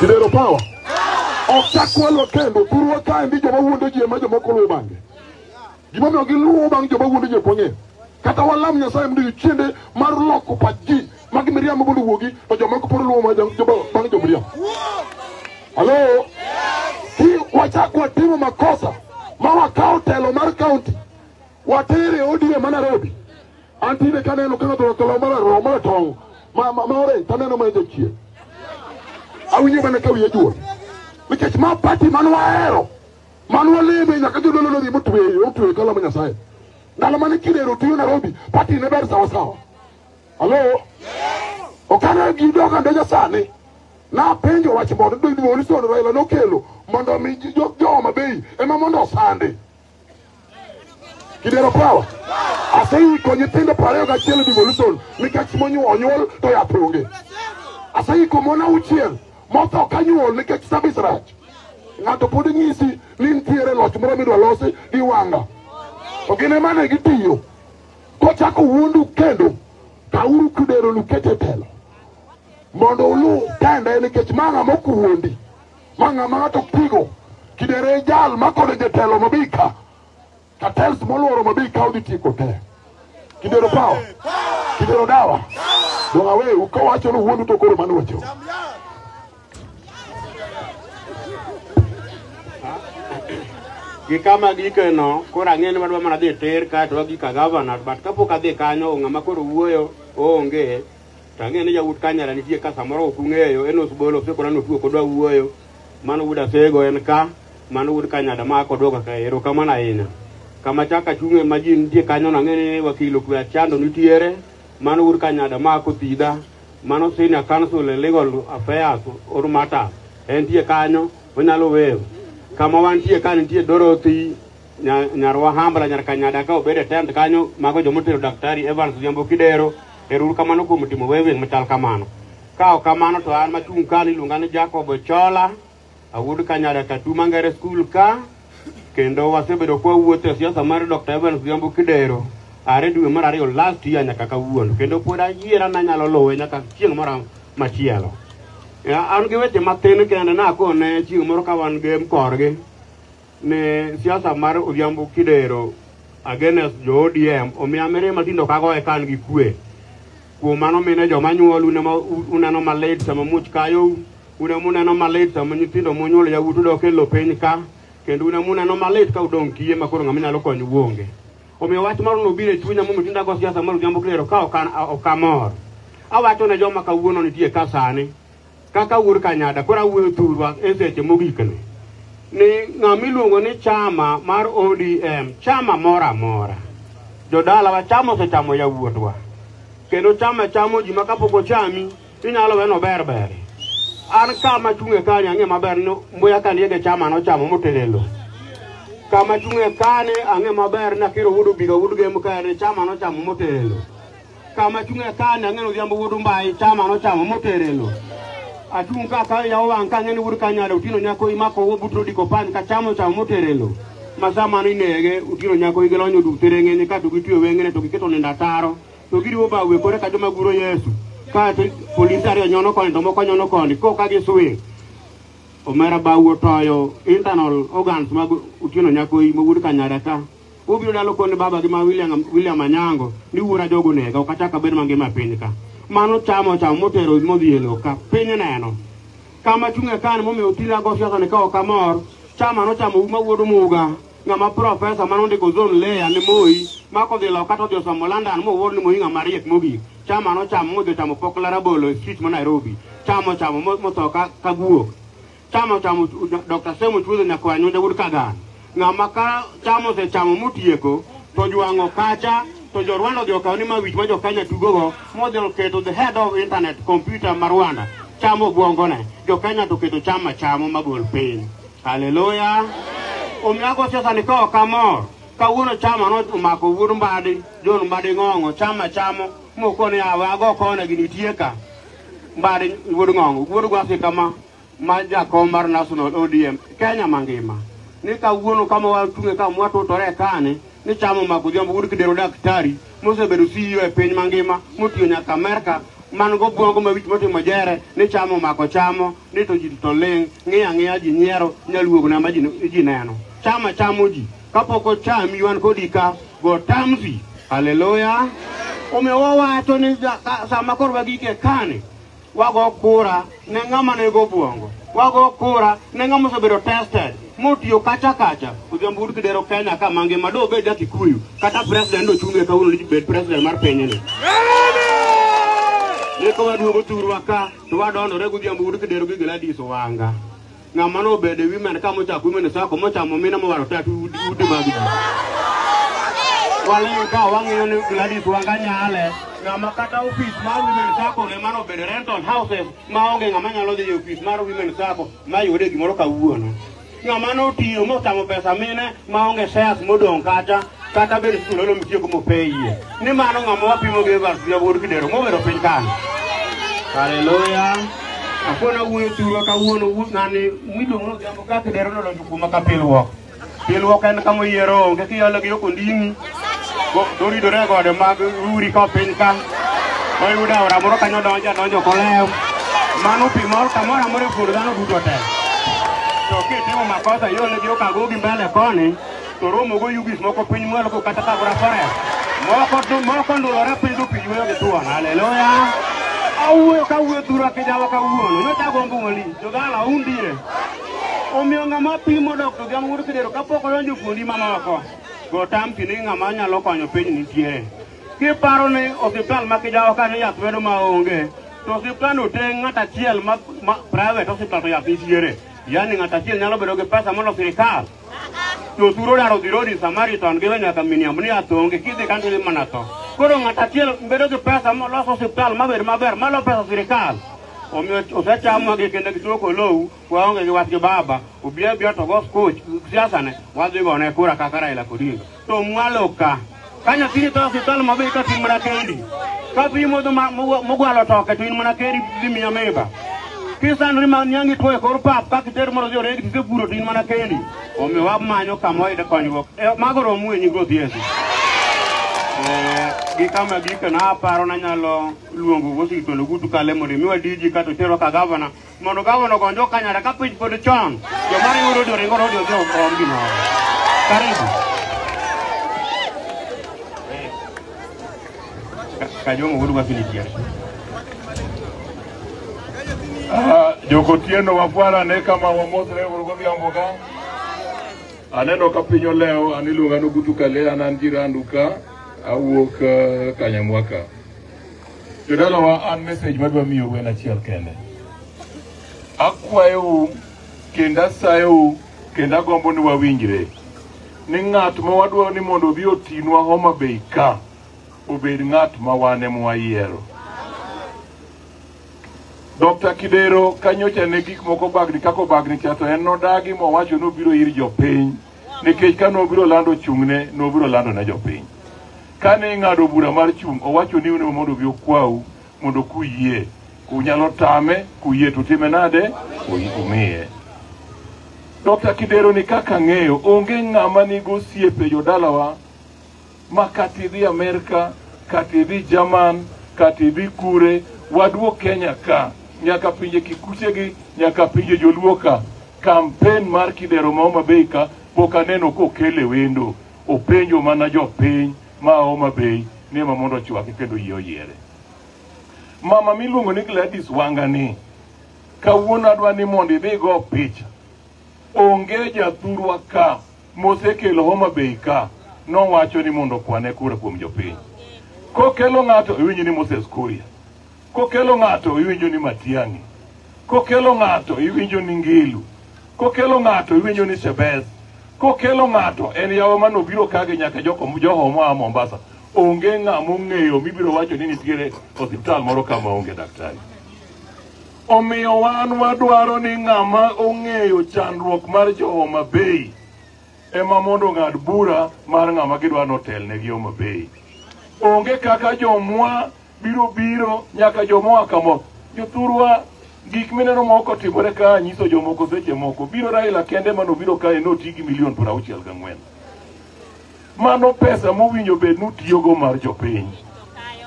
Kidero power. Ok chakwalo kendo thurwa kae ndi joma wuondo ji ema jomoko luwo bang'e. Gimomiyo giluwo bang' joma wuondo ji ok wang'eyo. Kata walam Nyasaye mondo oyud chiende mar loko pach ji ma gimiriambo mondo owuogi to jomoko pod luwo ma jam- joma- bang' jomiriambo. Halo? Ki wachak watimo makosa ma wakawo telo mar kaunti watere odie ma Nairobi antine kaneno kaka dhorotolo mararo maratong' ma- ma- ma orange taneno ma jachien awinjo mana ka wiya juol nikech ma pati man wahero man waleme nyaka jodolo nodhi motweyo otweyo ka lamo nyasaye ndalo mane kidero tuyo nairobi pati ne ber sawasawa alo okana gidoka ndoja sani napenjo wach mondo dwoni sono raila nokelo mondo mi jo- joma bei ema mondo osandi Kidero power. Aseiko nyithindo piero ariyo gachiel e devolution nikech monyuol onyuol to yath onge. Aseiko mon auchiel motho ka nyuol nikech service rach. Ng'ato pod nyisi ni nitiere loch moro midwa losi gi wanga. To gin ema ne gitiyo. Kochako wuondu kendo kauru kidero nikech e telo. Mondo ulu tende nikech manga mokuwuondi. ma ng'ama ng'ato ok tigo kidere jal ma kode jatelo ma bi ka katels moluoro ma bi ka odhi tieko te kidero pawa kidero dawa dong aweu ka wacho ni wuondu to koro mano wacho gi kama gikeno koro ang'e ni wadwa mana dhi tir kae to wagika gavana but kapok adhi kanyo ng'ama koro wuoyo oonge To ang'eyo ni yawuot kanyara nitie ka samoro ok ung'eyo en osbolo osekona notuo kodwa wuoyo mano wuod asego en ka mano wuod kanyada ma akoduoka ka ero kamano ahinya kama chaka chung'e ma ji nitie kanyo no ang'eyo ni wakilo kwe achando nitiere mano wuod kanyada ma akothidha mano senior council e legal affairs or matters entie kanyo onyalo weyo kama wantie ka nitie Dorothy nya- nyar Wahambla nyar Kanyada ka obedo e tent kanyo mago jomotero daktari Evans Odhiambo Kidero Erouru kamano kuom timo wewing' machal kamano. Ka ok kamano to an machung' ka niluonga ni Jacob Ochola, awuod Kanyara Katu Mangere School ka, kendo wasebedo kwa wuotho e siasa mar Dr. Evans Odhiambo Kidero are dwe mar ariyo last year nyaka kawuono kendo pod ayiera nanyalo luwe nyaka chieng' moro machielo. Ya, An gi weche mathin kende nakone chieng' moro ka wan gi mkorgi ne siasa mar Odhiambo Kidero against jo ODM omiya mirima tindo kago e kan gi kwe kuom mano mine joma nyuol une ma- u- uneno malit sama much kayou une muneno malit sama nyithindo munyuol yawuot udok e lo piny ka kendo une muneno malit ka udong' kiye ma koro ng'ama nyalo konyo wuonge omiyo wach moro nobiro e chunya momiyo tinda go siasa mar Odhiambo Kidero ka ok an- ok amor awacho ne joma kawuono nitie ka sani kaka wuod kanyada koro awuoyo thurwa e seche mogikni ni ng'ama iluongo ni chama mar odm chama moro amora jodalawa chama osechamo yawuotwa kendo chama chamo ji ma kapok ochami inyalo weno ber ber an kama chung'e kani ang'e maber ni mbuya kaniege chama nochamo motelelo kama chung'e kani ang'e maber ni akiro wudu biga wudu gemu kani chama nochamo motelelo kama chung' e kane ang'eno odhiambo wuod umbai chama nochamo motere e lo achung' ka ka yawo wang' ka ang'eni wuod kanyare utino nyako imako wuo but rodiko pan ka chamo chamo motere e lo masa mano inege utino nyako igilonyo duk tere ng'enye ka to gitweyo wengene to giketo nindo ataro to giriwo ba we kore ka joma guro yesu ka to polise ariyo nyono koni to moko nyono koni ko ka giswing omera bawu otoyo internal organs mag utino nyako i ma wuod kanyare ka Ubiro dalo kone baba gi ma William, William Anyango ni wuora jogo nega ok achak abed mangima e piny ka. Mano chamo chamo motero modhi e lowo ka piny neno. Kama chung'e kani momiyo otila go siasa ni ka ok amor chama nochamo uma wuod muga ng'ama profesa mane ondiko zone layer ni Moi ma kodhi loka kata odhi osomo London mowuor ni Moi ng'ama riek mogik chama nochamo modhi ochamo pokla rabolo e street ma Nairobi chamo chamo mo- motho ka ka guok chamo chamo Dr. Semo Chuodho Nyakwany Onde Wuod Kagan. Ng'ama ka chamo osechamo motieko to jwang'o kacha to jo Rwanda odhi okaw ni ma wich ma jo Kenya tugogo modhi oketo the head of internet computer ma Rwanda chamo obwongone jo Kenya to oketo chama chamo magol piny. Haleluya. Omiyago siasa ni ka ok amor kawuono chama no omako wuod mbadi John mbadi ng'ong'o chama chamo mokone awe ago kone gini tieka Mbadi wuod ng'ongo wuod gwasi kama ma jakom mar national odm kenya mangima ni kawuono kama wachung'e kama watutore kani ni chamo mako jombo wuod kidero daktari mosebedo ceo e piny mangima motiyo nyaka amerka man go bwongo mawich motimo jere ni chamo mako chamo ni to ji to ling' ng'iya ng'iya ji nyiero nyaluogna ma ji ji neno chama chamo ji kapok ochami wan kodi ka go tamsi haleluya omiyo wawacho ni ja- ka- sama koro wagike kane wago kura ne ng'ama nego obwongo wago kura ne ng'ama osebedo tested motiyo kacha kacha odhiambo ud kidero kenya ka mangima do obed ja kikuyu kata president ochunge kawuono ni bed president mar pinyni Eko waduogo thurwa ka to wadondore godhiambo ud kidero gi Gladys Wanga ng'ama nobedo e women ka mochako women sako mochamo mina mowaro tatu udi udi mag ji waling' ka wang'iyo ni Gladys Wanga nyale ng'ama kata ofis mar women sako ne mano obedo rental houses ma onge ng'ama nyalo dhi e ofis mar women sako ma yude gimoro kawuono ng'ama notiyo mochamo pesa mine ma onge shares modong' kacha kata bed ni lolo mtiyo go mope yie ni mano ng'ama wapimo gi Evans Jawuod Kidero mobedo piny kano haleluya akona wuoyo thurwa kawuono wuo- ng'ani miluongo ni Odhiambo ka Kidero nolonjo kuoma ka pilwok pilwok en kama oyiero onge kiolo gi okonding'i Go- doridore e gode mag uri ka piny ka oyudo aora moro kanyo donjo adonjo kolew mano pi moro kamoro amora e pur dhano duto te to kitimo makosa iole gi okago gi mbele koni to romo go yugis moko piny mwalo go kata kabra forest moko du moko ndulore piny to piny weyo gituon haleluya awuoyo ka wuoyo thura kijawa ka wuono nyocha gombo wali jogala undie omiyo ng'ama pimo dok to gam wuod kidero kapok odonjo kuondi mamoko go tampi ni ng'ama nyalo konyo piny nitiere kiparo ni osiptal ma kijawa ka ni yath wedo ma onge to osiptal oteng' ng'at achiel ma ma- private hospital to yath nitiere yani ng'at achiel nyalo bedo gi pesa mondo sirikal Jothuro olaro dhi rodi Samaritan gidho nyaka Miniam ni athonge kidhi kanto idhi mana tho. Koro ng'at achiel bedo gi pesa moloso osiptal maber maber malo pesa sirikal. Omiyo osechamo gi kendo gichoko lowu waonge gi wach gi baba. Obiya biya to go skoch siasane wadhi gone kura kaka Raila Odinga. to mwalo ka ka nyathini to hospital mabe ka tin mana kendi ka piny modho ma- mogwa- mogwalo toke to in mana kendi dhi miya mimba kisandri ma nyangi tuo e kor pap ka kiter mondo odhi oregi to isepuro to in mana kendi omiyo wamanyo kama wayude konyruok Eh, mago romu e nying ruoth yesu Eh, gi kama gikona aparo nanyalo luongo Washington Ogutu Kalemori miwa DJ kato tero ka gavana mondo gavana ogonj okanyara ka piny pod chon joma riwo rodi oringo rodi odhi okom gimoro karibu kajongo wuod wafinitier Ah, jokotieno wafwara ne kama wamosre uru godhiambo ka aneno ka piny olewo an iluonga nogutu kale an an jiranu ka awuok eh, kanyamwaka Jodalawa, an message madwa miyo wen achiel kende. Akwayou kendo asayou kendo agombo ni wawinjre ni ng'at ma wadwaro ni mondo obi otinwa Homa Bay ka obed ng'at ma wan ema wayiero. Dr. Kidero kanyocha ne gik moko bagni kaka obagni cha to en nodagi mowacho ni obiro ir jopiny nikech ka nobiro lando chung'ne nobiro lando ne jopiny kane ing'ado bura mar chung' owacho ni uno mondo obi okwau mondo kuyie kunyalo tame kuyie to time nade umiye Dr. Kidero ni kaka ng'eyo onge ng'ama nigo osiepe jodalawa ma kata idhi Amerka kata idhi Jerman kata idhi kure waduo Kenya ka nyaka pinje kikuchegi nyaka pinje joluo ka Kampen mar Kidero ma Homa Bay ka pok aneno kokele wendo, openjo mana jopiny ma Homa Bay ni ema mondo ochwake kendo yie oyiere. Mama miluongo ni Gladys Wanga ni kawuono adwa ni mondo idhi go picha. Onge jathurwa ka mosekelo Homa Bay ka nowacho ni mondo kwane kura kuom jopiny. Kokelo ng'ato iwinji ni Moses Kuria, Kokelo ng'ato iwinjo ni Matiang'i, kokelo ng'ato iwinjo ni Ngilu, kokelo ng'ato iwinjo ni Chebet, kokelo ng'ato en yawa mane obiro kage nyaka joko joho moa Mombasa. Onge ng'ama ong'eyo mibiro wacho ni nitiere osiptal moro kama onge daktari. Omiyo wan wadwaro ni ng'ama ong'eyo chandruok mar jo Homa Bay ema mondo ong'ad bura mar ng'ama gidwa notelnegi Homa Bay. Onge kaka jomwa biro biro nyaka jomoa kamoth jothurwa gik mineno ma ok otimore ka nyiso jomoko seche moko biro raila kende mano biro kae noti gi milion piero auchiel gang'wen mano pesa mowinjo bed nutiyogo mar jopiny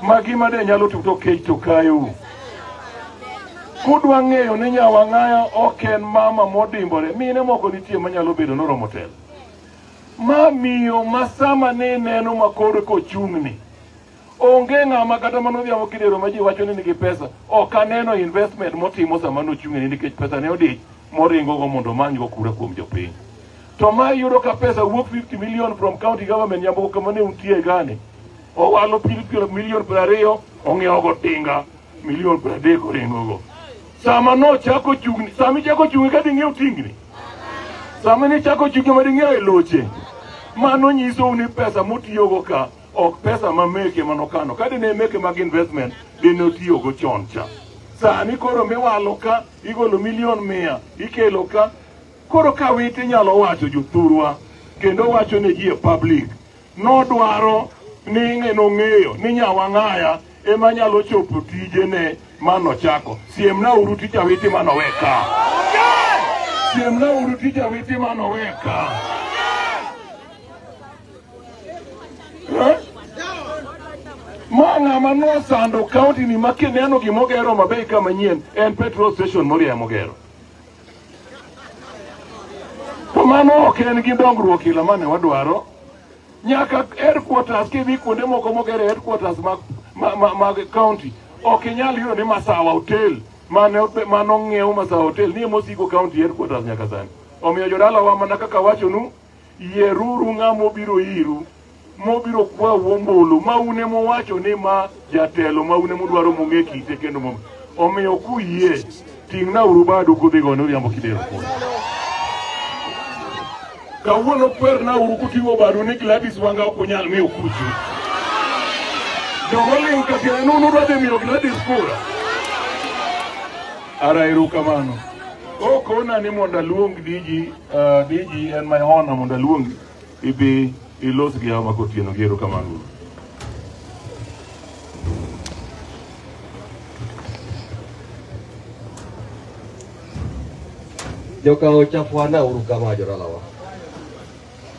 magi ma de nyalo timo to kech to kayo kudwa ng'eyo ni nyawang'aya ok en mama modimbore mine moko nitie manyalo bedo noromo telo ma miyo ma sama ne neno makoro kochung'ni Onge ng'ama kata mana odhiambo kidero ma ji wacho ni nigi pesa. Ok aneno investment motimo sama nochung'e nikech pesa ne odich moringo go mondo omanygo kura kuom jopiny. To ma iyudo ka pesa wuok 50 million from county government nyambo kama ne utie gane. Owalo pil piero milion piero ariyo ong'iewo go tinga milion piero adek oringo go. Sama nochako chung'ni, sama ichako chung'ni ka ding'iew tingni. Sama nichako chung'ni ma ding'iew e loche. Mano nyisou ni pesa mutiyogo ka ok pesa ma meke ma nokano ka dine meke mag investment dine otiyogo chon cha sani koro miwalo ka igolo milion mia ikelo ka koro ka wit inyalo wacho jothurwa kendo wacho ne ji e public nodwaro ni ng'e nong'eyo ni nyawang'aya ema nyalo chopo tijene ma nochako siemna uru tich awiti ma nowe ka siemna uru tich awiti ma nowe ka Eh? ma ng'ama nosando kaunti ni ma kineno gima ogero mabei ka manyien en petrol station moriya mogero to mano ok en gi dongruok ila mane wadwaro nyaka headquarters kidhi kuonde moko moger e headquarters mag ma- ma- mag county ok inyal yudo ni masawa hotel mane obe- mane ong'iew masawa hotel ni emosiko county headquarters nyaka sani omiyo jodalawa mana kaka wachonu Yieruru ng'ama obiro iru mobiro kwau ombulu ma un ema uwacho ni ma jatelo ma un ema udwaro mong'e kite kendo mom omiyo kuyie ting'nauru badu kudhi gone odhiambo kidero kuno kawuono kwernauru kuting'o badu ni Gladys Wanga ok unyal miyo kuchu jomoling' ka tiende ni un udwa dhi miyo Gladys kura ara erokamano okona ni mondo aluong diji Uh, Diji en my honor mondo aluongi ibi ilos gi hawa makotieno gi erokamano. jokawo chafwana uru kama joralawa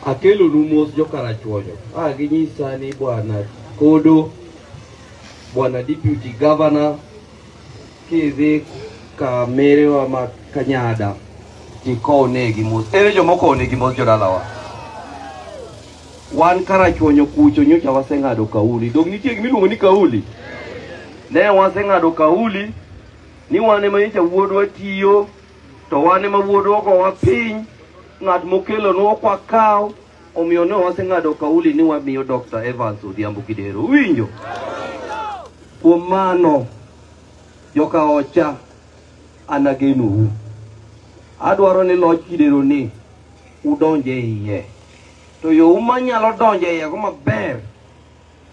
akelonu mos jokarachuonyo a ginyisa ni bwana kodo bwana deputy governor kidhi ka merewa ma kanyada tikowne gi mos ere joma okowne gi mos jodalawa wan karachuonyo kucho nyocha waseng'ado kauli dong nitie gima iluongo ni kauli ne waseng'ado kauli ni wan ema nyocha wuodwa tiyo to wan ema wuodwa ogowa piny ng'at mokelonwa ok wakaw Omiyo ne waseng'ado kauli ni wamiyo Dr. Evans Odhiambo Kidero. Uwinjo? Kuom mano, joka ocha anagenou. Adwaro ni loch Kidero ni udonje iye. To yo uma nyalo donje iye go maber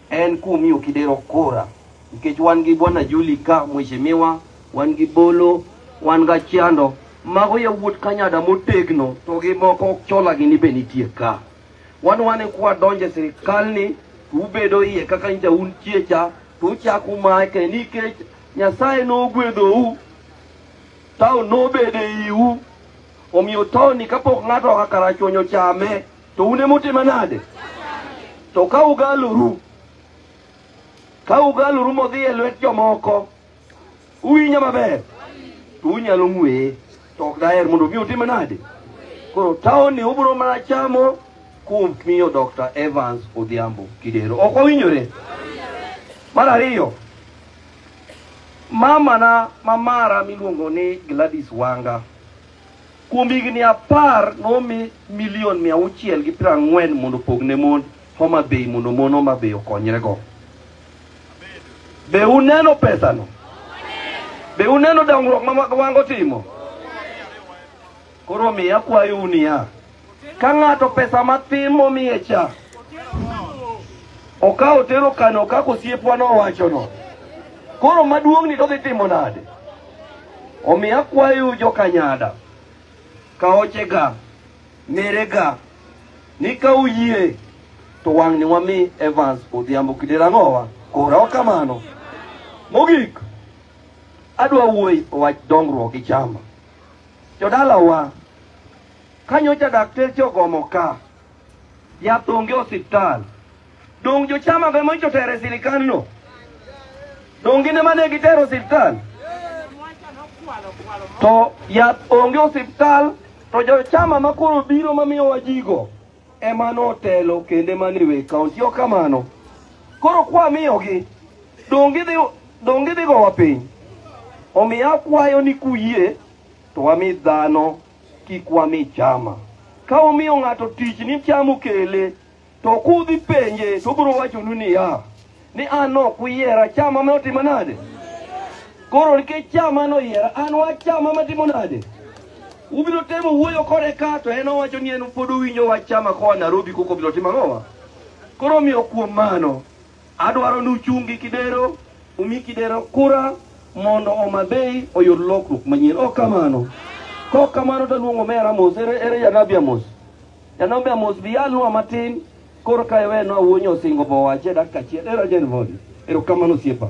En kumi ok idero kura nikech wan gi bwana Juli ka mheshimiwa, wan gi Bolo, wan ga Chando, mago yawuot Kanyada motegno to gi moko chola gini be nitie ka. Wan wane kwa donje sirikalni to ubedo iye kaka nja un chiecha to uchaku make nikech Nyasaye nogwedhou taon nobede iu omiyo taoni kapok ng'ato oa Karachuonyo chame to un ema utime nade to ka ugaloru ka ugaloru modhi e lwet jomoko uwinja maber to unyalo ng'weye to ok daher mondo mi utime nade koro taoni ubiro mana chamo kuom miyo dr evans odhiambo kidero ok wawinyore mar ariyo mamana mamara miluongo ni gladys wanga Kuom higni apar nomi milion mia auchiel gi piero ang'wen mondo opog ne mon Homa Bay mondo mon Homa Bay okonyrego. Be uneno pesano? Be uneno dongruok ma wango timo? Koro miya kwayou niya, ka ng'ato pesa matin momiye cha okawo tero kano kaka osiepwa nowachono, koro maduong'ni to dhi timo nade? Omiyo akwayou jokanyada, kaochega, nerega, ni ka uyie to wang'ni wami Evans Odhiambo Kidera Ng'owa kura ok kamano. Mogik, adwa wuoyi wach dongruok gi chama. Jodalawa, kanyocha dakteche ogomo ka, Yath onge osiptal. Donge jochama be mocho tero e sirkal no? Donge gin ema ne gitero sirkal? To yath onge osiptal to jochama ma koro biro ma miyowa jigo ema notelo kendo ema ni we kaunti ok kamano. Koro kwa miyogi donge dhi donge dhi gowa piny. Omiyo akwayo ni kuyie to wami dhano kik wami chama. Ka umiyo ng'ato tich ni cham okele, to kudhi penje to obiro wachonu niya, ni an ok uyiera chama ma otimo nade? Koro nikech chama noyiera, an wa chama matimo nade? Ubiro temo wuoyo kode ka to en owacho ni en pod owinjo wach chama koa Nairobi koko obiro timo ang'owa? Koro omiyo kuom mano, Adwaro ni uchung' gi kidero, umi kidero kura mondo Homa Bay oyud lokruok manyien. Ok kamano. Kok kamano to aluongo Meya Amos, ere, ere Janabi Amos? Janabi Amos, bi alwa matin, koro ka iwenwa wuonyo osingo bowache dakika achiel. Ere Jen Vodi? Erokamano osiepa.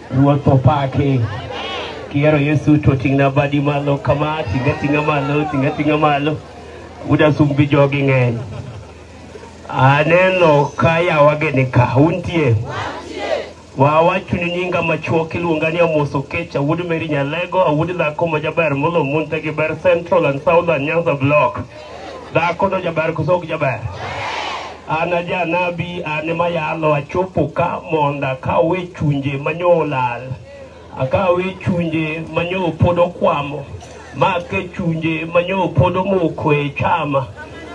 Ruoth opaki. Kiero Yesu to ting'na badi malo kama, ting'a ting'a malo, ting'a ting'a malo. Uda sum gi jogi ng'eny. Aneno ka yawa gini ka, untie? Wawachu ni nyinga machuok iluonga ni Amos Okech, awuod Mary Nyalego, awuod dhako majaber molomo Munte gi Ber Central and Southern Nyanza Block. Dhako no jaber koso ok jaber? An a janabi an ema yalo achopo ka mondo akawe chunje manyo olal, akawe chunje manyo pod okwamo, make chunje manyo pod omoko e chama,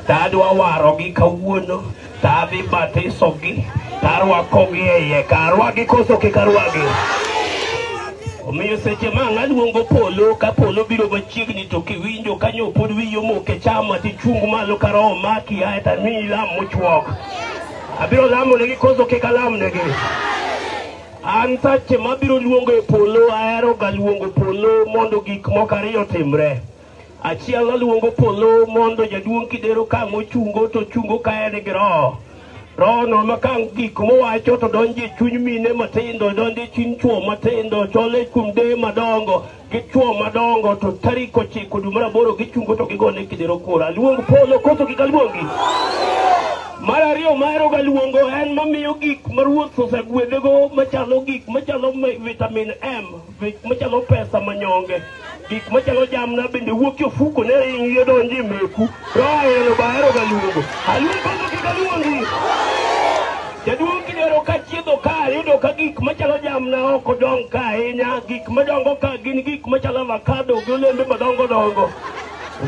to adwa warogi kawuono Tadhi batisogi, tarwakogi e iye ka. Arwagi koso kik arwagi? Omiyo seche ma ang' aluongo polo, ka polo biro machiegni to kiwinjo kanyo pod wiyi omoko e chama tichung malo ka roho maki ae to amiyi lam mochwok. Abiro lamonegi koso kik alamnegi? An seche mabiro luongo e polo, aheroga luongo polo mondo gik moko ariyo otimre. Achiel oluongo polo mondo jaduong' kidero ka mochungo to chungo kaen gi roho. Rohono ma ka gik mowacho to donjo e chuny mine matindo, donjo e chuny chwo matindo, chole kuom deye madongo gi chwo madongo to tarik ochiko dwe mar aboro gichungo to gigone kidero kura. Aluong polo koso kik aluongi? Mar ariyo mahero ga luongo en mamiyo gik ma ruoth osegwedhego machalo gik machalo vitamin M gik machalo pesa manyonge gik machalo jamna bende wuok e ofuko ne ringi odonji e meku to ahero bahero galuongo aluongo to kik aluongi jaduong' kidero ka chiedho ka ayudo ka gik machalo jamna ok odong ka ahinya gik madongo ka gin gik machalo avakado gi olembe madongo dongo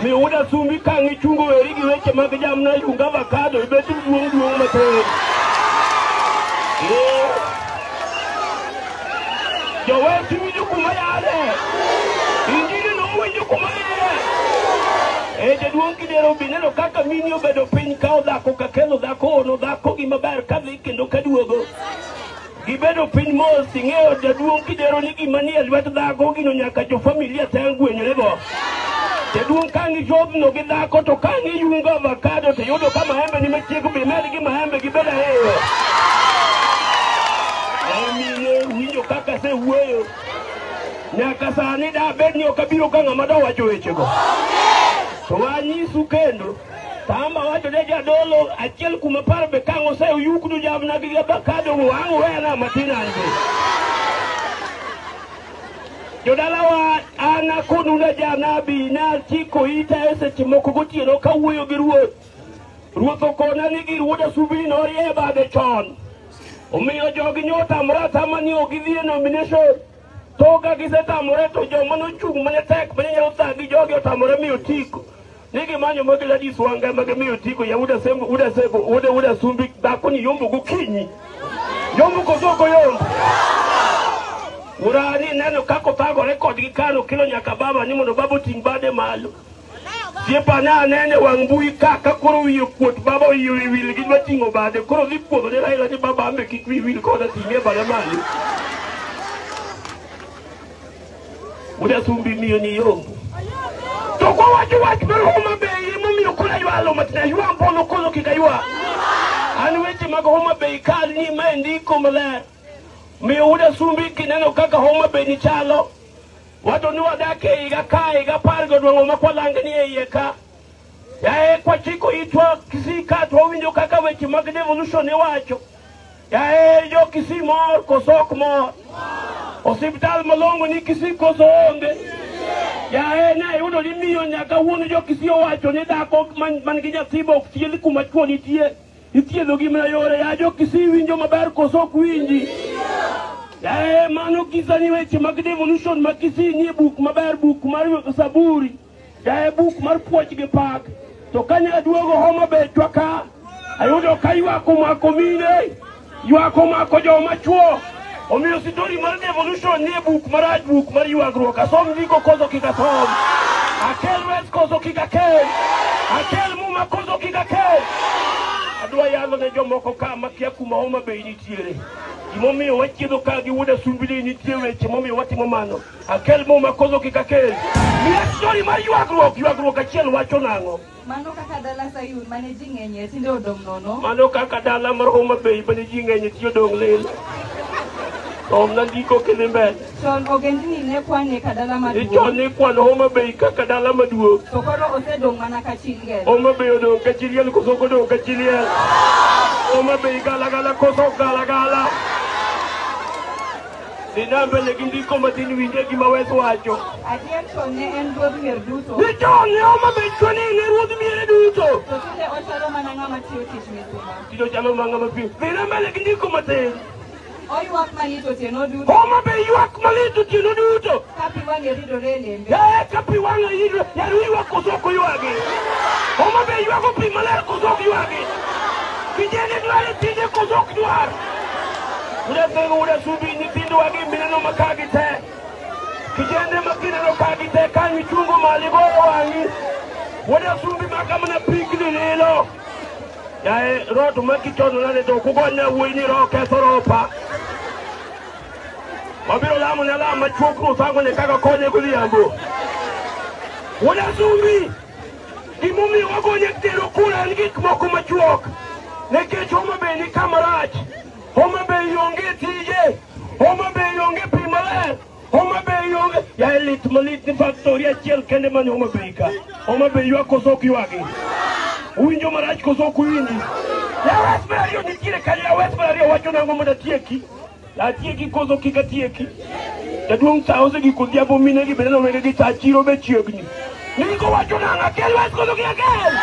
Miuda sumbi kang' ichungo weri gi weche mag jamna yung avakado ibet duong' duong' matin. Eh. Jowet winjo kuma yale. Injili no winjo kuma yale. Eh jaduong' kidero bi neno kaka mini obedo piny kawo dhako kakelo dhako ono dhako gi maber kadhi kendo kaduogo. Gibedo piny mos, ing'eyo jaduong' kidero ni gima nie lwet dhako gino nyaka jo familia te gwenyrego. Jaduong' ka ng'ichodhno gi dhako to ka ng'iyungo avocado to yudo ka maembe ni machieko be med gi maembe gibed aeyo. Amine winjo kaka asewuoyo. Nyaka sani dabed ni ok abiro ka ng'ama dowacho wechego. To wanyisu kendo Kama wacho ne jadolo achiel kuom apar be kang' oseyukdu jamna gi gabakado wang' wena matin anbe. Jodalawa an akonu na janabi nachiko ita e seche moko gotieno kawuoyo gi ruoth. Ruoth okona ni gir wuod asubini norie bade chon. Omiyo jogi nyotamore atama ni ok gidhi e nomination. Toga gisetamore to joma nochung' mane tek mane nyalo thagi jogi otamore mi otiko. ne gimanyo ma Gladys Wanga ma gimiyo tiko ya uda sembo uda sego uda uda sumbi dhako ni yombo gokinyi yombo kosoko yombo urani neno kako pagore kodgi kano kilo nyaka baba ni mondo baba oting' bade malo siepa ne anene wang' mbui ka ka koro wiye okuot baba oyiyo wi wil gi mating'o bade koro dhi puodho ne Raila ni baba ambe kik wi wil koda ting'e bade malo Udasumbi miyo ni yombo. To kwa watu watu mar Homa Bay emomiyo koro aywa alo matin aywa mbono kolo kik aywa. An weche mag Homa Bay kal ni ma ndiko maler. Miyo udasumbi kineno kaka Homa Bay ni chalo. Watu ni wadak e higa ka higa par godwang'o ma kwalang ni e iye ka. Yaye kwachiko itwa kisika to wawinjo kaka weche mag devolution iwacho. Yaye jo Kisii mor koso ok mor? Osiptal malongo ni Kisii koso onge? Yaye ne ayudo ni miyo nyaka wuon jo Kisii owacho ni dhako man man gi nyathi be ok thiedh kuma chwo nitie. Ithiedho gi mana yore. Yaye jo Kisii winjo maber koso ok winji? Yaye mano kisani weche mag devolution ma Kisii nie buk maber buk mar Zaburi. Daye buk mar puoch gi pak to kane aduogo Homa Bay to ka ayudo ka ywak omako mine, ywak omako joma chwo. Omiyo sitori mar devolution nie buk marach, buk mar ywagruok. Asom ndiko koso kik asom, akel wes koso kik akel, akel muma koso kik akel. Adwa yalo ne jomoko ka makia kuma Homa Bay nitiere. Gimomiyo wachiedho ka gi wuoda sumbili nitie weche momiyo watimo mano. Akel muma koso kik akel. Miya story mar ywagruok. Ywagruok achiel wacho nang'o? Mano kaka dala Sayun mane ji ng'enyie tinde odong' nono. Mano kaka dala mar Homa Bay mane ji ng'enyie tinde odong' lil. Om na ndiko kidhi mbele. Chon ogendni ne kwane ka dala maduong'. Ni chon ni kwan Homa Bay kaka dala maduong'. To koro osedong' mana ka chi liel. Homa Bay odong' ka chi liel koso kodong' ka chi liel. Homa Bay gala gala koso gala gala. Dhi na mbele gi ndiko matin winje gima wes wacho. Adier chon ne en ruodh mier duto, Ni chon ne oma bechwa ni ne ruodh miere duto. to tinde ochalo mana ng'ama tiyo tich misumba. Kido chalo manga mapi. Dhi na mbele gi ndiko matin. Oywak malit otieno duto, Homa Bay ywak malit otieno duto. Kapi wang'e ridore e lembe. Yaye ka pi wang'e yidre, yaru ywak koso ok oywagi? Homa Bay ywago pi maler koso ok ywagi? Kijende dwar e tinde koso ok dwar? Uda thego uda subi nyithindwa gi mineno ma ka gi te. Kijende ma kineno ka gi te ka ichungo mali goyo wang'i. Uda subi ma kamana pigni lilo. Yaye rot ma kichono nade to kugonya wuoyi ni ro ketho ropa. Wabiro lamo ne lamo machuok musango ne kaka konye godhiambo. Wanazumbi gimomiyo wagonye tero kura en gik moko machuok nikech Homa Bay ni kama rach. Homa Bay onge tije, Homa Bay onge pi maler, Homa Bay onge ya elit malit ni faktori achiel kende mani Homa Bay ka. Homa Bay ywak koso ok ywagi. Uwinjo marach koso ok uwinji. Ya West Bay ariyo nitiere kali ya West Bay ariyo wacho nango mondo atieki. Atieki koso kik atieki. Jaduong' saa ose giko dhiambo mine gi bende nowege gi saa chiro be chiegni. Ndiko wacho nang'o akel wes koso kik akel?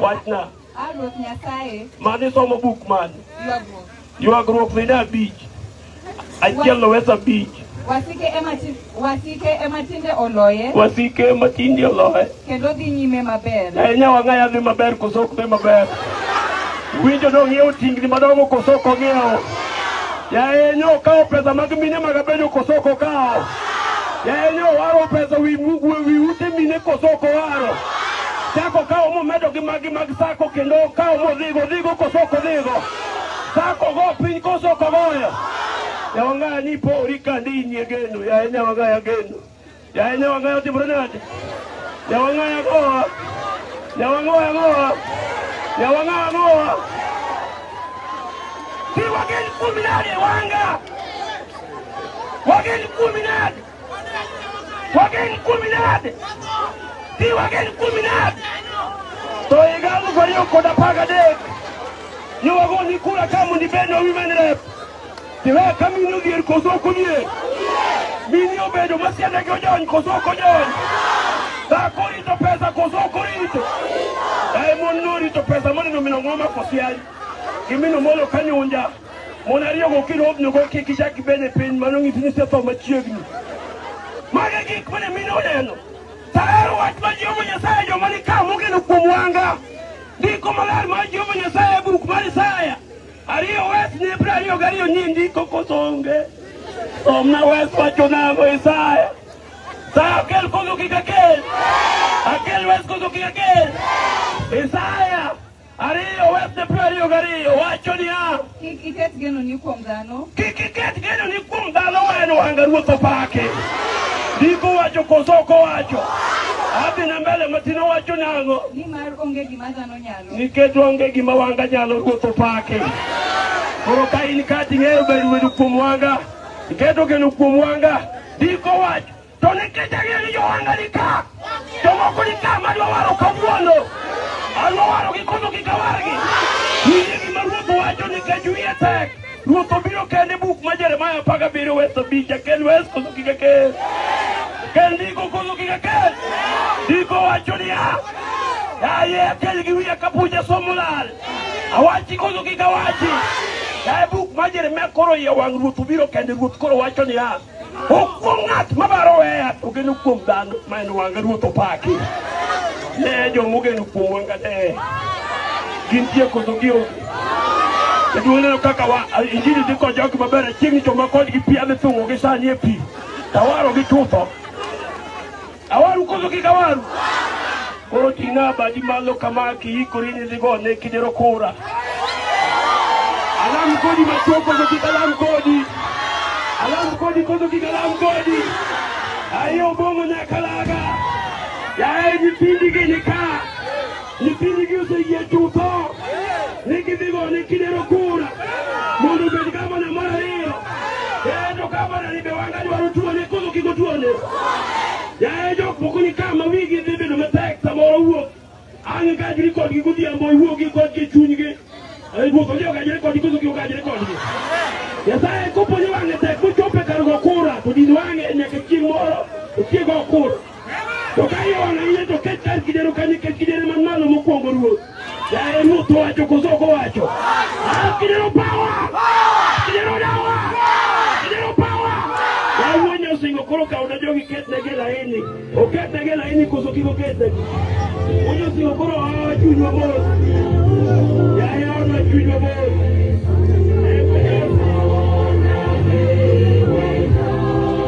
Wachna. A Ruoth Nyasaye, Mane somo buk mane? ywagruok. Ywagruok mine abich. Achiel lowes abich. Wasike ema ti- Wasike ema tinde oloye wasike matindi oloye kendo dhi nyime maber. Eh, nyawang'aya dhi maber koso ok dhi maber winjo nong'iewo tingni madongo koso ok ong'iewo yaye nyo okawo pesa mag mine mag abenyo koso ok okawo yaye nyo owaro pesa wi mu- wi- wi ute mine koso ok owaro chako okawo momedo gi magi mag sako kendo okawo modhigo dhigo koso ok odhigo sako go piny koso ok ogoyo Nyawangaya ni pori kandi inyie geno. Yaye nyawangaya geno. Yaye nyawangaya otimore nade? Nyawangaya gowa. Nyawangaya gowa. Nyawangaya gowa. Ti wageni kumi nade wanga? Wageni kumi nade? Wageni kumi nade? Ti wageni kumi nade? To higa alufu ariyo kod apar gadek ne wagoni kura ka mondo ibed no women rep. Tiwe ka mini odhier koso ok odhier? Mini obedo masiende gi ojony koso ok ojony? Dhako orito pesa koso ok orito? Dae mon norito pesa moneno mino ng'oma kosiayi. Gimino molo kanyunja. Mon ariyo go kirob no go kiki chak bede piny mano ng'isi ni setho machiegni. Mage gik mane mine oneno. Sahero wach ma Jehova Nyasaye joma ni ka mogeno kuom wanga. Ndiko maler mar Jehova Nyasaye e buk mar Isaya. Ariyo wes ne pra ariyo gariyo ni ndiko kosonge. Somna wes wacho nago Isaya. Isaya okel koso kik akel. Akel wes koso kik akel. Isaya Ariyo, wepne piero ariyo gariyo wacho niya, Kik iket genoni kuom dhano, kik iket geno ni kuom dhano ma en wanga ruoth opake. Ndiko wacho koso ok owacho? Adhi na mbele matin owacho nang'o? nimar onge gima dhano nyalo. Nikech onge gima wanga nyalo ruoth opake. Koro ka in kati ng'eyo ber wedo kuom wanga, iketo geno kuom wanga, ndiko wacho To nikech ang'eyo ni johanga ni ka, jomoko ni ka madwa waro kawuono. An wawaro gi kono gi kawargi. Winje gima Ruoth wacho nikech wiye tek. Ruoth obiro kende buk ma Jeremiah apar gabiriyo wes abich akel wes koso kik akel. Kel ndiko koso kik akel. Ndiko wacho niya, yaye akel gi wiya kapuonj asomo lal. Awachi koso kik awachi. Yaye buk ma Jeremiah koro iye wang' Ruoth obiro kende Ruoth koro wacho niya, Ok kuom ng'at mabaro weya to geno kuom dhano ma en wanga ruoth opaki. Ne joma ogeno kuom wanga de gintie koso gionge. Jaduong' neno kaka wa injili dhi kod jogi maber achiegni joma kodgi pi adhi thung'ogi sani e pi. Tawarogi chutho. Awaru koso kik awaru? Koro ting'a badi malo kama kiikori ni dhigo ne kijero kura. Alam kodi machuok koso kik alam kodi? Alam kodi koso kik alam kodi? Ayo bongo nyakalaga. Yaye nyithindi gi nika. Nyithindgi oseyie chutho ni gidhi gone Kidero kura mondo obed gavana mar ariyo. Yaye to gavana ni be wanga dwaro tuone koso kik otuone? Yaye jok moko ni ka ma wigi dhi bedo matek samoro wuok ang' gajri kodgi godhiambo iwuogi kodgi e chunygi wuotho ni ogajre kodgi koso kik ogajre kodgi. Nyasaye kopo ni wang'e tek mochope kar go kura to din wang'e nyaka chieng' moro otiek go kura. To ka iol ahinya to ket kar kidero kanyo ket kidero man malo mokwongo ruoth. Yaye ruoth owacho koso ok owacho? Ah, kidero power! Kidero dawa! Kidero power! Wawuonyo osingo koro kawna jogi ketnegi e laini. Oketnegi e laini koso kik oketnegi? Wawuonyo osingo koro ah, chunywa mos. Yaye ona chunywa mos.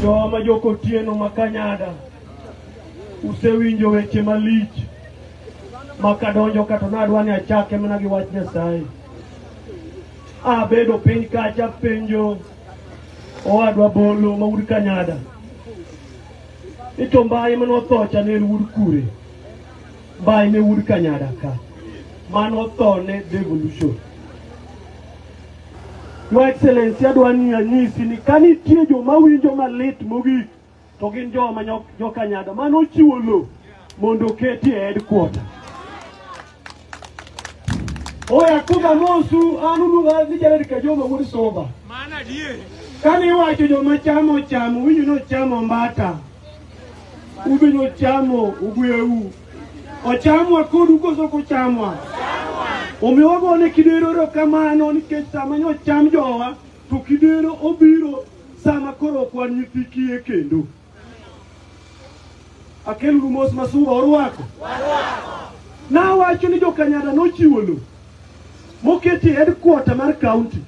Joma jokotieno ma Kanyada usewinjo weche malich ma kadonjo ka to nadwa ni achake mana gi wach Nyasaye. Abedo piny kacha penjo owadwa Bolo ma wuod Kanyada ni to mbaye mane otho cha ne en wuod kure? Mbaye ne wuod Kanyada ka mane otho ne devolution. Your Excellency, adwa ni anyisi ni ka nitie joma winjo malit mogik to gin joma nyo- jokanyaga mane ochiwo lowo mondo oketi e headquarter. Oya kuga mosu an uluonga ni Jared Kajoma wuod Somba. Kane iwacho joma chamo chamo, winjo ni ochamo mbata. Ubiro chamo ugweu. Ochamwa kodu koso ok ochamwa? Omiyo wagone kidero erokamano nikech sama ne ocham jowa to kidero obiro sama koro ok wan nyithi kiye kendo. Akelnu mos masuba orwako? Nawacho ni jokanyada nochiwo lowo. moketi headquarter mar county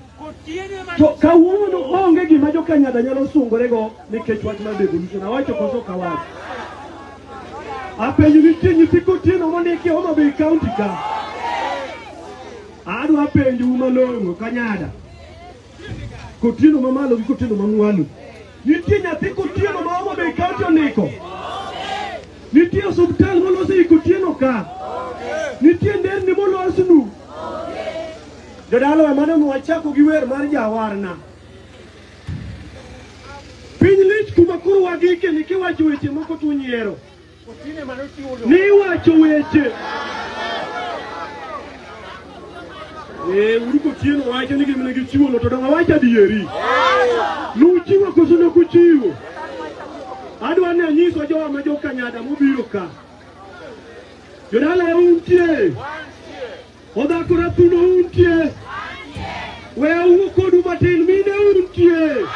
to kawuono onge gima jokanyada nyalo sungorego nikech wach mar devolution awacho koso kawacho apenjo nitie nyithi kotieno mondiki homa bay county ka adwa penjou malong'o kanyada Kotieno ma malo gi kotieno ma mwalo. Nitie nyathi kotieno ma Homa Bay County oniko. Nitie osiptal molos ei kotieno ka. Nitie nderni molosnu. Jodalawa mano mi wachako gi wer mar jawarna. Piny lich kuma koro wagike ni kiwacho weche moko tunyiero. Niwacho weche. Eh, uru kotieno wacho ni gimne gichiwo loto donga wacho adieri. Nuchiwo koso ne kuchiwo. Adwa ni anyiso jowa ma jo Kanyada mobiro ka. Jodala untie. Odhako rathuno untie. We awuo kodu matin mine untie.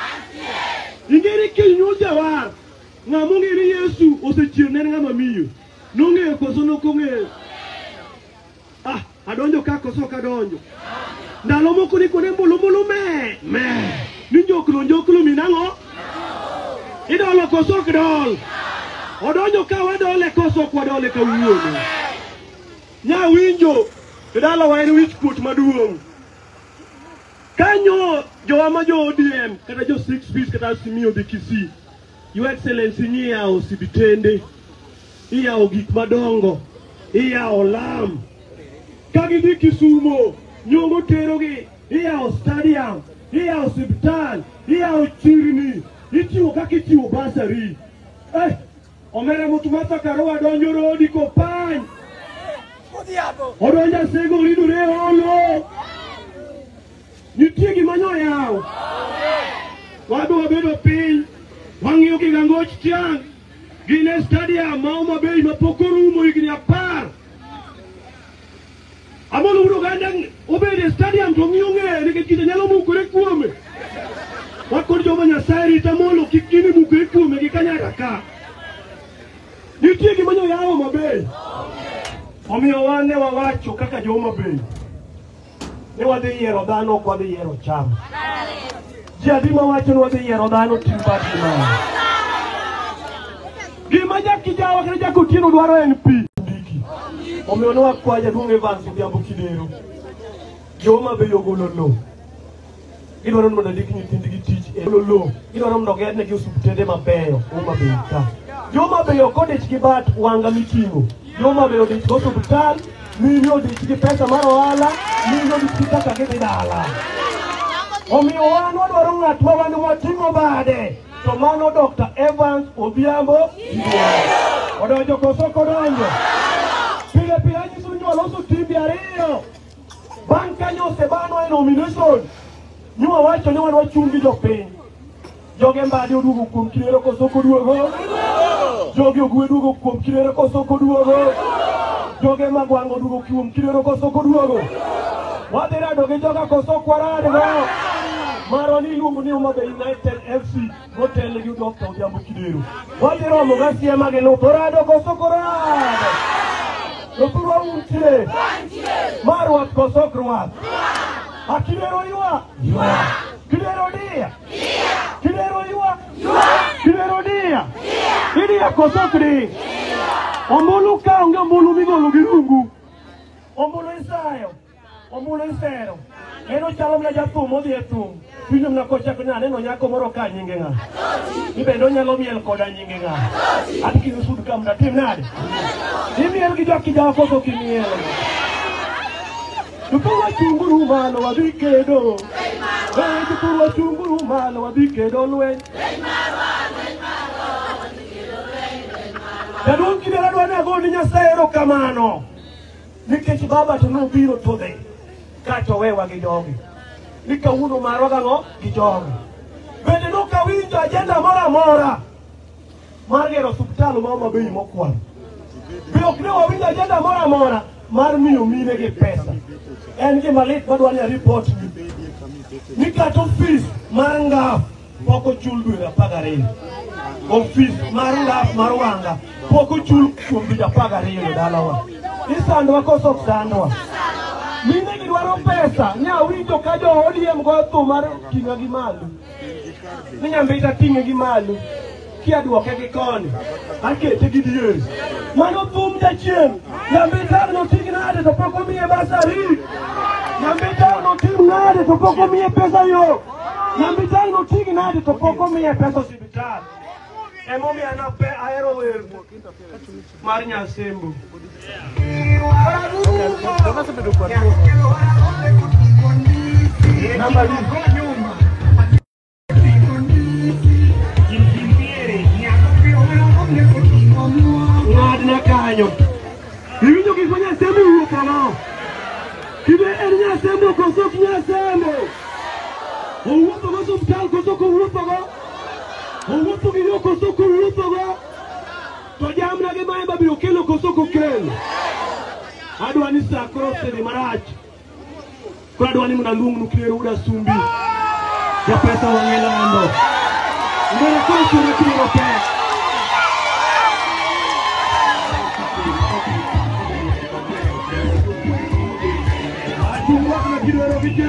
Ingeri kinyuja war. Ng'ama ong'eyo ni Yesu osechier ne en ng'ama miyo. Nong'eyo koso nokong'eyo? Ah, adonjo ka koso ok adonjo. Ndalo moko ni kuonde mbulu mbulu me me ni njoklo njoklo mi nang'o? Idolo koso ok dol? Odonjo ka wadole koso ok wadole kawuono. Nya winjo e dalawa en wich kuot maduong'. Kanyo jowa ma jo ODM kata jo six piece kata Simio dhi Kisii Your Excellency niyawo sibitende, iyawo gik madongo, iyawo lam. Ka gidhi Kisumo, nyongo terogi, iyawo stadium, iyawo siptal, iyawo chirni, ichiwo kaka ichiwo basari. Eh, omera mutu matha karowa donjo rodi kopany. Odonjo asego ridore olo. Nitie gima nyo yawo. Wadwa wabedo piny, wang'iyo gi gangoch tiang' gin e stadium ma Homa Bay ma pok orumo higni apar. Amol wuod oganda obed e stadium to ng'iyo ng'eye nikech kinde nyalo mukore kuome. Wakod joma Nyasaye rita mondo kik gini mukore kuome gi kanyara ka. Nitie gima nyo yawo Homa Bay. Omiyo wan ne wawacho kaka jo Homa Bay ni wadhi yiero dhano ok wadhi yiero cham. Ji adi ma wacho ni wadhi yiero dhano tim batgi mano. Gima jakijawa kata jakotieno dwaro en pi ndiki. Omiyo ne wakwa jaduong' Evans Odhiambo Kidero. Joma be ogolo lowo. Gidwaro ni mondo ondik nyithindgi tich e lolo. Gidwaro mondo ogernegi osuptende mabeyo Homa Bay ka. Joma beyo kodich gi bat wanga miting'o. Joma beyo odich go osuptal, mine odich gi pesa mar ohala, mine odich gi kaka gidhi dala. Omiyo wan wadwaro ng'at ma wan wating'o bade. To mano Dr. Evans Odhiambo. Odonjo koso kodonjo? Pile pile nyiso ni waloso timbe ariyo. Bang' kanyo osebanwa e nomination, ni wawacho ni wan wachung' gi jopiny. Joge mbadi oduogo kuom kirero koso ok oduogo? Joge ogwe duogo kuom kirero koso ok oduogo? Joge magwang' oduogo kuom kirero koso ok oduogo? Wadhi rado gi joga koso ok waradgo? Marwa ni iluongo ni Homa Bay United FC. Hotel gi Dr. Odhiambo Kidero. Wadhi romo ga siema gi luth orado koso korado. Luthurwa untie. Ma rwath koso ok rwath. A Kidero ywa. Kidero dia. Kidero ywa. Kidero dia. Idia koso ok di. Ombulu ka onge ombulu migolo gi rungu. Ombulu isayo. Omulo isero. En ochalo mana jathum modhi e thum. Winjo mana kochako ni aneno nyako moro ka nyinge ng'a. Ni bende onyalo miel koda nyinge ng'a. An kiny usud ka mna tim nade? Imiel gi jok kijawa koso ok imiel. Jopur wachunguru malo wadhi kedo. Ee, Jopur wachunguru malo wadhi kedo lweny. Jaduong' Kidera dwa ni ago ni Nyasaye erokamano. nikech baba to nobiro to dhi kaeto owewa gi jogi ni kawuono marwa gang'o gi jogi bende nok awinjo ajenda moro amora mar gero osuptal ma Homa Bay mokwal be ok ne wawinjo ajenda moro amora mar miyo mine gi pesa en gima lit madwa ni aripot ni ni kata ofis mar ngaf pok ochul dweche apar gariyo ofis mar laf mar wanga pok ochul kuom dweche apar gariyo e dalawa isandwa koso ok sandwa mine gidwaro pesa ne awinjo ka jo odiem go thum mar ting'agi malo ni nyambita ting'egi malo kiadwoke gi koni akete gi diere mano thum jachien nyambitar noting nade to pok omiye basari nyambitar notim nade to pok omiye pesa yo nyambitar noting nade to pok omiye pesa osiptal emomiyo an ape ahero wer mar nyasembo Namba Ng'adna kanyo. Iwinjo gik ma Nyasembo wuok ang'o? Kibe en Nyasembo koso ok Nyasembo? Owuotho go osuptal koso ok owuotho go? Owuotho gi yo koso ok owuotho go? To jamna gi maemba biro kelo koso ok okel? Adwa ni sa koro osedhi marach. Koro adwa ni mondo aluongnu Kiro Uda Sumbi. Ja pesa wang'e lando. Mbele kwa sura Kiro pesa. Atuwakna Kiro Robiche.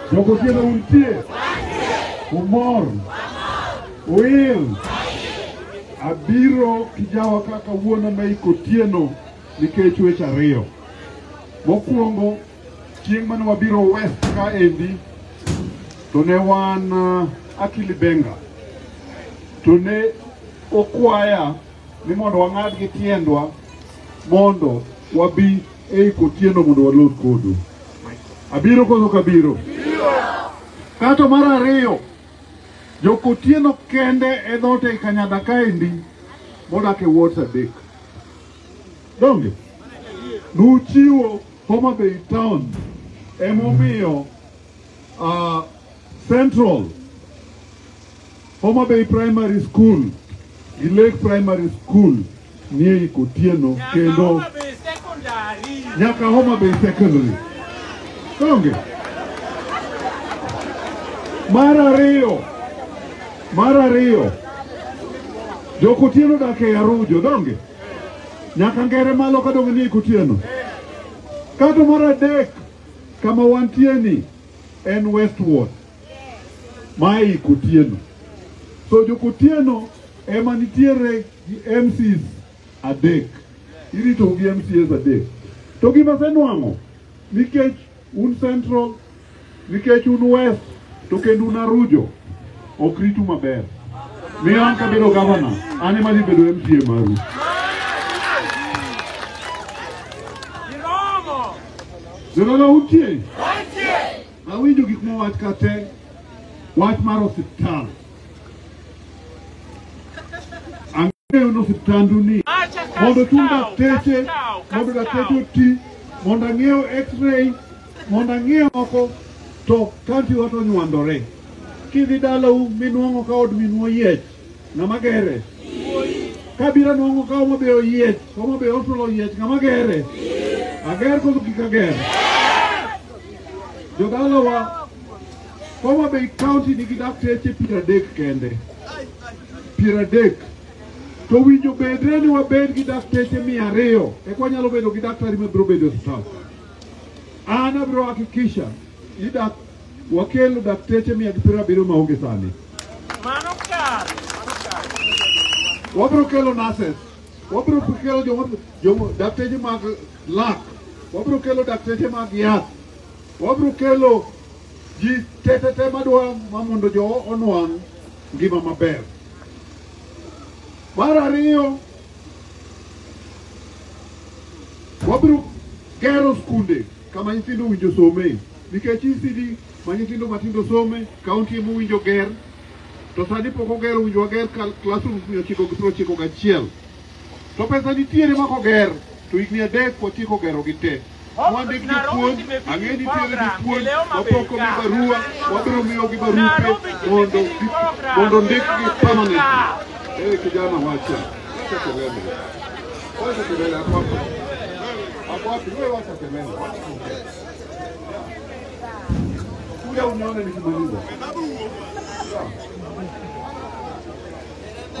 Jogo tieno untie? Umor? Uil? Abiro kijawa kaka wuona ma iko tieno nikech weche ariyo. Mokwongo, chieng' mane wabiro west ka endi, to ne wan uh, Akili Benga. To ne okwaya ni mondo wang'ad gi tiendwa mondo wabi ei kotieno mondo walor kodu. Abiro koso ok abiro? Kato mar ariyo, jokotieno kende e dhoot ei Kanyada kaendi modak e wards adek. Donge? Nuchiwo Homa Bay town emomiyo ah, Central Homa Bay Primary School gi Lake Primary School nie Ikotieno kendo nyaka Homa Bay Secondary. Donge? Mar ariyo, mar ariyo, Jokotieno dak e Arujo, donge? Nyaka ngere malo ka donge ni Ikotieno. Kato mar adek, kama wantieni en Westward. ma ei Kotieno. So jo-Kotieno ema nitiere gi MCs adek, irito gi MCs adek. To gima senwang'o, nikech un Central, nikech un West, to kendo un Arujo, ok ritu maber. Miyo an kabedo gavana, an ema dhi bedo MCA maru. Joneno utie? Utie! Awinjo gik mowach ka te wach mar osiptal. Ang'eyo ni osiptandu ni mondo chung' dakteche mondo dakteche oti mondo ang'iew x-ray mondo ang'iew moko to kanti wato nywandore. Kidhi dalau minwang'o ka od minwa oyiech. Ng'ama gere? Kabira nongo ka omo be oyiech, omo be ofulo oyiech, ng'ama gere? Ager koso kik ager? Jodalawa, Homa Bay County nigi dakteche piero adek kende. Piero adek. To winjo bedre ni wabed gi dakteche mia ariyo, eka wanyalo bedo gi daktari mabiro bedo e osiptal. An abiro hakikisha ni dak Wakel dakteche mia gi piero abiriyo maonge sani. Mano kar. Wabiro kelo nurses. Wabiro kelo joma joma dakteche mag lak. Wabiro kelo dakteche mag yath. Wabiro kelo ji tetete madwa ma mondo jo onwang' ngima maber. Mar ariyo, wabiro gero skunde kama nyithindo winjo some. Nikech ECD ma nyithindo matindo some, kaunti ema owinjo ger, to sani pok oger, owinjo wager classrooms mia ochiko gi piero ochiko gachiel. To pesa nitiere ma koger, to higni adek watieko gerogi te. Wandik jopuonj, ang'e nitiere jopuonj mapok omi barua, wabiro miyogi barupe mondo mondo ndikgi permanent. Ee kijana wacha, wacha kelele. Wacha kelele, akwapi. Akwapi, wewe wacha kelele. Kuja unione nikimaliza.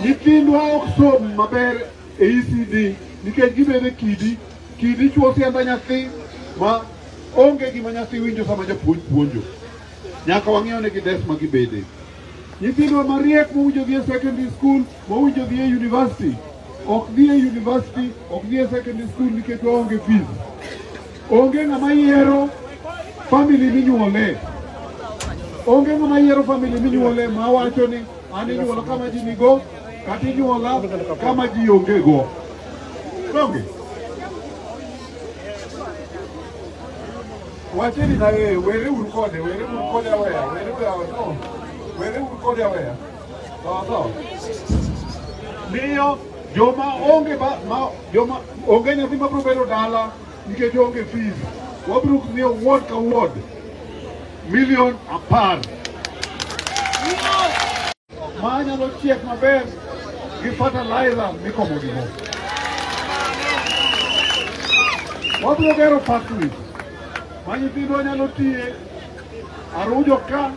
Nyithindwa ok som maber e ECD nikech gibedo e kidi. Kidi chuo sianda nyathi ma onge gima nyathi winjo sama japuonj puonjo. Nyaka wang'eyo negi des ma gibede. Nyithindwa mariek mowinjo dhi e secondary school Wawinjo dhi e university, ok dhi e university, ok dhi e secondary school nikech waonge fees. Onge ng'ama yiero family minyuole. Onge ng'ama yiero family minyuole ma wacho ni an inyuola kama ji nigo kata inyuola kama ji onge go. Donge? Wacheni na yeye, were uru kode, were uru kode aweya, were uru kode aweya. Miyo joma onge ba, ma, joma onge nyathi ma biro bedo dala nikech onge fees. Wabiro miyo ward ka ward milion apar ma nyalo chiek maber gi fertilizer mikomo gigo. Wabiro gero factory ma nyithindo nyalo tiye Arujo ka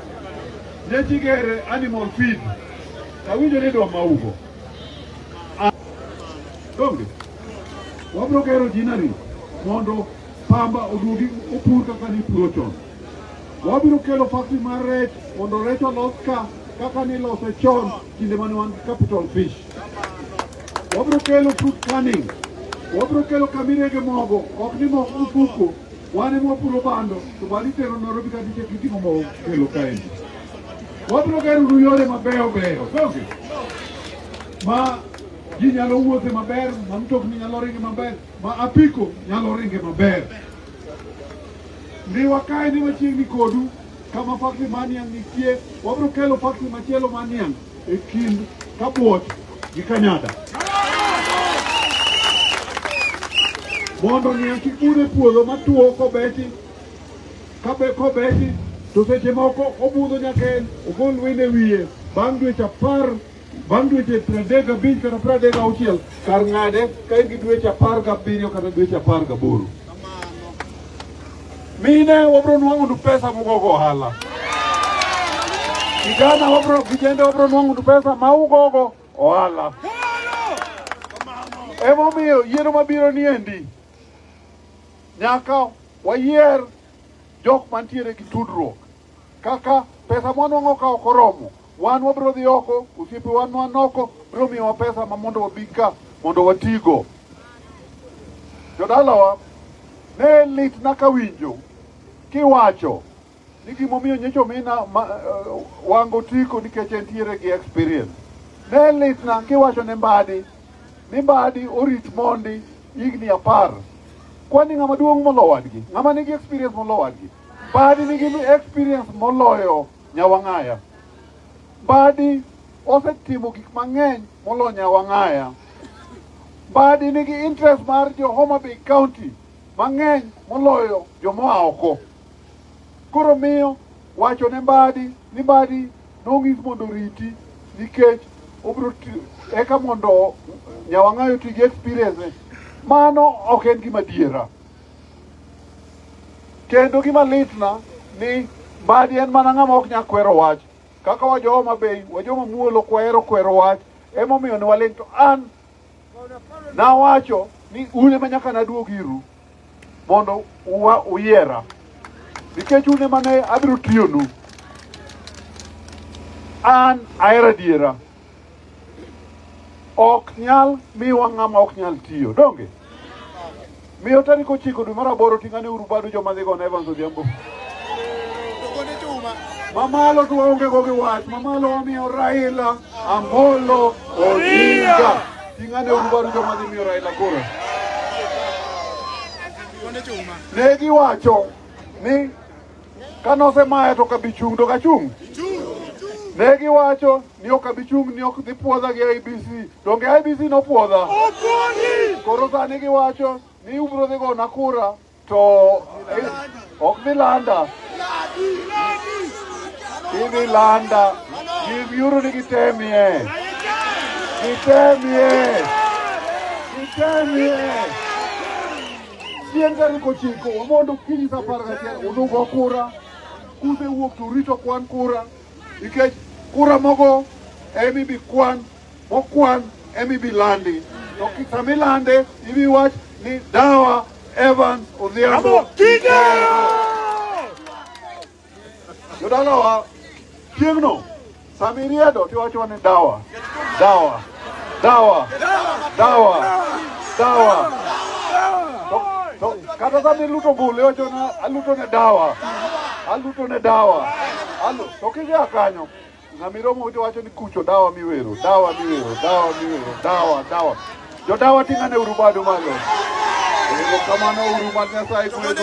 ne ji gere animal feed awinjo ni dwa maugo donge wabiro gero jinari mondo pamba oduogi opur kaka nipuro chon wabiro kelo factory mar rech mondo rech olos ka kaka nilose chon kinde mane wan capital fish wabiro kelo fruit canning wabiro kelo kamirege mogo ok ni mok ufuko Wane mwapuro bando to bando itero Nairobi ka dite kiting'o mo kelo kaendi. Wabiro gero nu yore mabeyo beyo donge ma ji nyalo wuothe maber ma mtokni nyalo ringe maber ma apiko nyalo ringe maber. Ndiwa kaendi machiegni kodu kama fakti mar niang' nitie, wabiro kelo fakti machielo mar niang' e kind Kabuoch gi Kanyada. Mondo niang' kik bud e puodho matuwo kobeti, kabe kobeti to seche moko obudho nyaka en ogol wene wiye bang' dweche apar bang' dweche piero adek gabich kata piero adek gauchiel kar ng'ade ka in gi dweche apar gabiriyo kata dweche apar gaboro mine wabro nwang'onu pesa mugogo ohala kijana wabro vijende wabro nwang'onu pesa ma ugogo ohala emomiyo yiero mabiro ni endi nyaka wayier jok mantiere gi tudruok Kaka pesa mwanwang'o ka ok oromo, wan wabiro dhi oko, osiepe wan wan oko biro miyowa pesa ma mondo wabi ka mondo watigo. Jodalawa, ne litna kawinjo kiwacho ni gimomiyo nyecho mina ma, uh, wango tiko nikech entiere gi experience. Ne litna kiwacho ne Mbadi ni Mbadi orit mondi higni apar. Kwani ng'ama duong' molo wadgi? Ng'ama nigi experience molo wadgi? Mbadi nigi experience moloyo Nyawang'aya. Mbadi osetimo gik mang'eny moloyo Nyawang'aya. Mbadi nigi interest mar jo Homa Bay County mang'eny moloyo jomoa oko. Koro miyo wacho ne Mbadi ni Mbadi nong'is mondo oriti nikech obiro ti- eka mondo Nyawang'ayo ti gi experience mano ok en gima diera. Kendo gima litna ni mbadi en mana ng'ama ok nyal kwero wach. Kaka wajowo mabei, wajowo muolo kwero kwero wach. Emomiyo ne waling' to an nawacho ni un ema nyaka naduog iru mondo uwa uyiera nikech un ema ne abiro tiyonu an ahero adiera ok nyal miwa ng'ama ok nyal tiyo donge miyo tarik ochiko dwe mar aboro ting'ane uru badu joma dhi gona Evans Odhiambo mamalo to waonge go gi wach mamalo wamiyo Raila Amolo Odinga ting'ane uru badu joma dhi miyo Raila kura ne giwacho ni Ka nosemaye to kabi chung' to kachung'. Ne giwacho ni ok abi chung' ni ok dhi puodha gi IBC. Donge IBC nopuodha? Koro sani giwacho ni ubiro dhi gona kura to ok dhi landa. Idhi landa. Gibiuru ni gitemie. Gitemie. Gitemie. Chieng' tarik ochiko wamondo kiny sa apar gachiel unugo kura, kusewuok to urito kwan kura nikech kura mogo ema ibi kwan, mokwan ema ibi landi. To ki- sama ilande ibi wach ni dawa Evans Odhiambo. Kidero! Jodalawa chieng'no sama iriedo tiwacho ni dawa dawa dawa dawa dawa To- to kata sama iluto bul iwacho ni aluto ne dawa aluto ne dawa Alu- to kija kanyo ng'ama iromo ute wacho ni kucho dawa miwero dawa miwero dawa miwero dawa dawa jodawa ting'ane uru bado malo erokamano uru ma nyasaye gwedhu